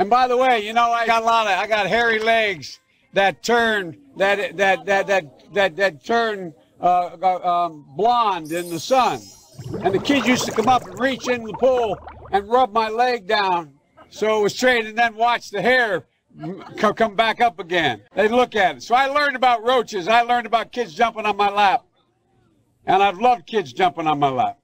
And by the way, you know, I got a lot of, I got hairy legs that turn, that, that, that, that, that, that turn, uh, uh, um, blonde in the sun. And the kids used to come up and reach in the pool and rub my leg down so it was straight and then watch the hair come back up again. They look at it. So I learned about roaches. I learned about kids jumping on my lap. And I've loved kids jumping on my lap.